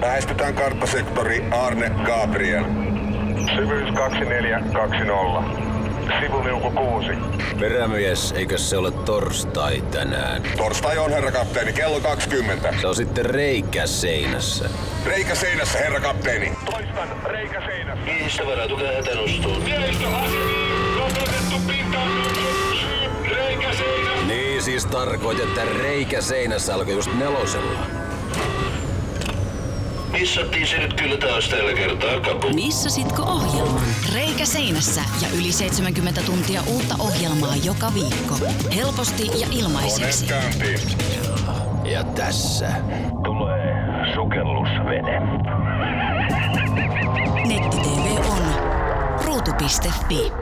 Lähestytään karttasektori Arne Gabriel. Syvyys 2420. Sivuniuku 6. Perämies, eikö se ole torstai tänään? Torstai on, herra kapteeni, kello 20. Se on sitten reikä seinässä. Reikä seinässä, herra kapteeni. Toistan, reikä seinässä. Miehistä varautukaa hätänostoon. Miehistö asemiin! Lopetettu pintaan Reikä seinässä! Niin siis tarkoitat, että reikä seinässä alkoi just nelosella. Missattiin se nyt kyllä taas tällä kertaa, kapu. Missasitko ohjelman? Reikä seinässä ja yli 70 tuntia uutta ohjelmaa joka viikko. Helposti ja ilmaiseksi. Ja tässä. Tulee sukellusvene. Netti-TV on ruutu.fi.